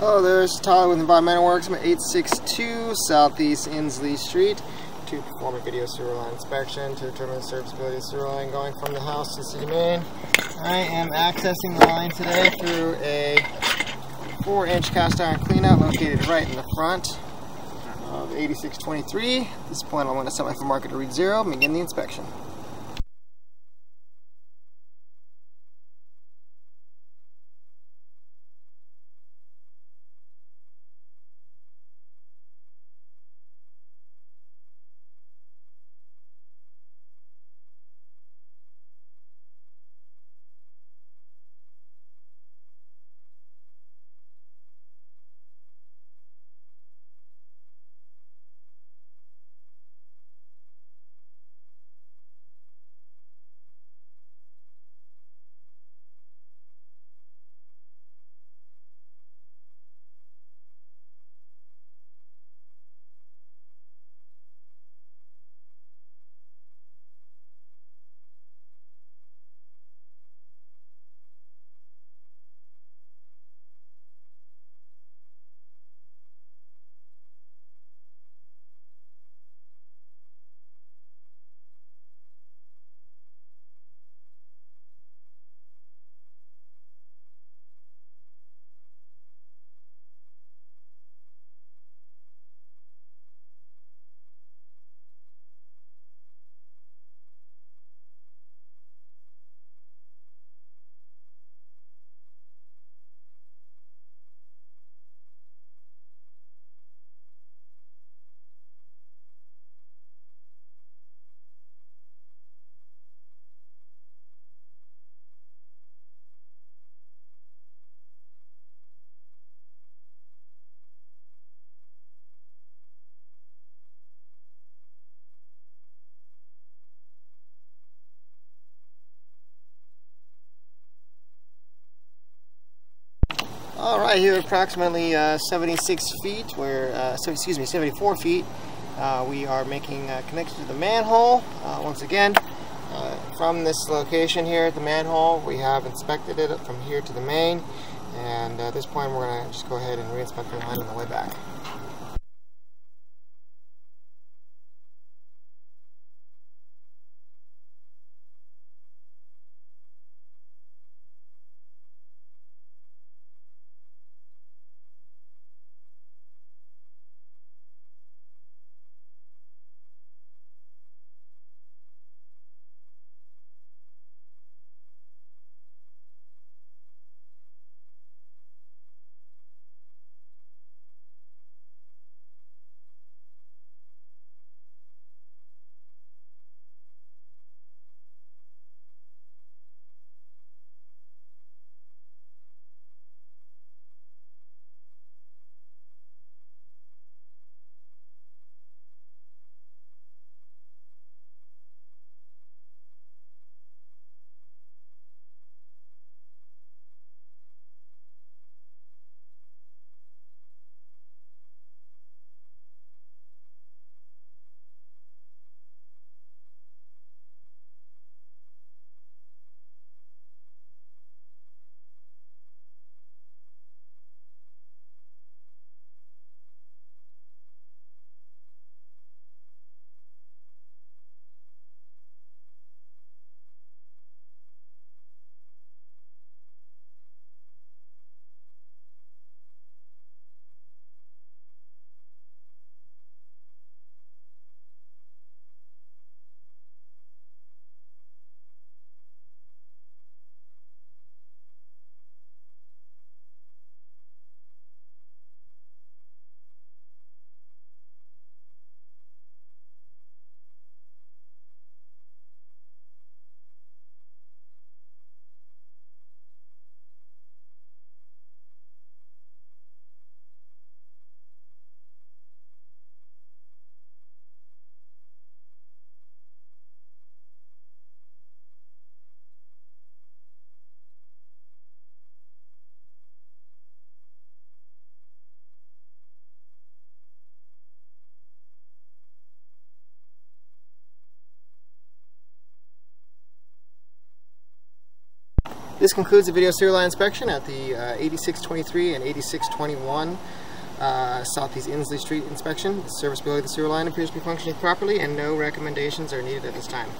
Hello, there's Tyler with Environmental Works. I'm at 862 Southeast Insley Street to perform a video sewer line inspection to determine the serviceability of sewer line going from the house to City Main. I am accessing the line today through a 4-inch cast iron cleanout located right in the front of 8623. At this point, I'm going to set my marker to read zero and begin the inspection. All right, here approximately uh, 76 feet, where, uh, so, excuse me, 74 feet, uh, we are making a connection to the manhole. Uh, once again, uh, from this location here at the manhole, we have inspected it from here to the main, and at this point we're going to just go ahead and re-inspect the line on the way back. This concludes the video sewer line inspection at the uh, 8623 and 8621 uh, Southeast Insley Street inspection. The serviceability of the sewer line appears to be functioning properly and no recommendations are needed at this time.